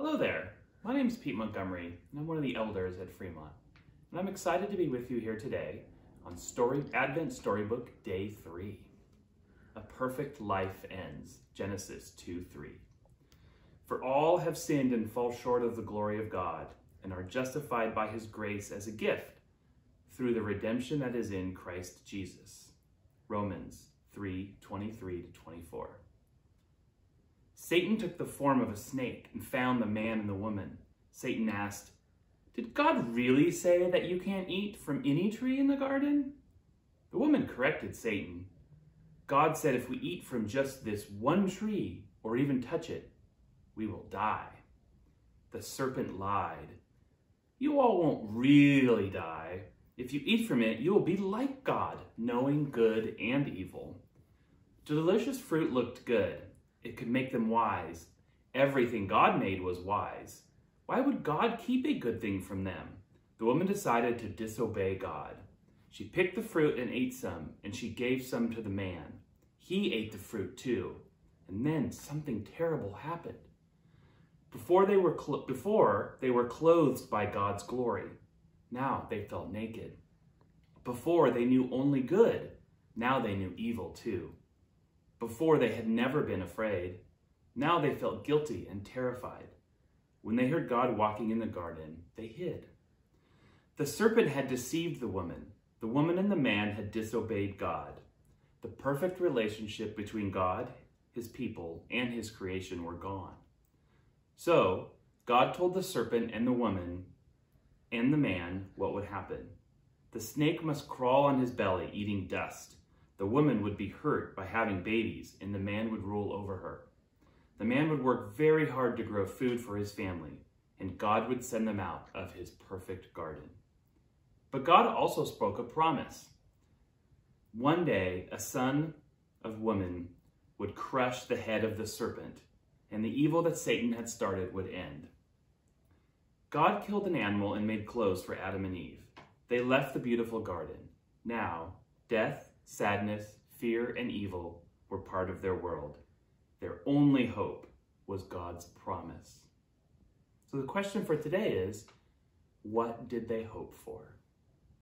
Hello there. My name is Pete Montgomery, and I'm one of the elders at Fremont. And I'm excited to be with you here today on Story Advent Storybook Day 3. A perfect life ends, Genesis 2 3. For all have sinned and fall short of the glory of God, and are justified by his grace as a gift through the redemption that is in Christ Jesus. Romans 3 23 to 24. Satan took the form of a snake and found the man and the woman. Satan asked, Did God really say that you can't eat from any tree in the garden? The woman corrected Satan. God said if we eat from just this one tree or even touch it, we will die. The serpent lied. You all won't really die. If you eat from it, you will be like God, knowing good and evil. The delicious fruit looked good. It could make them wise. Everything God made was wise. Why would God keep a good thing from them? The woman decided to disobey God. She picked the fruit and ate some, and she gave some to the man. He ate the fruit too. And then something terrible happened. Before they were before they were clothed by God's glory. Now they felt naked. Before they knew only good. Now they knew evil too. Before they had never been afraid. Now they felt guilty and terrified. When they heard God walking in the garden, they hid. The serpent had deceived the woman. The woman and the man had disobeyed God. The perfect relationship between God, his people, and his creation were gone. So, God told the serpent and the woman and the man what would happen. The snake must crawl on his belly, eating dust. The woman would be hurt by having babies, and the man would rule over her. The man would work very hard to grow food for his family, and God would send them out of his perfect garden. But God also spoke a promise. One day, a son of woman would crush the head of the serpent, and the evil that Satan had started would end. God killed an animal and made clothes for Adam and Eve. They left the beautiful garden. Now, death sadness, fear, and evil were part of their world. Their only hope was God's promise. So the question for today is, what did they hope for?